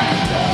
Yeah.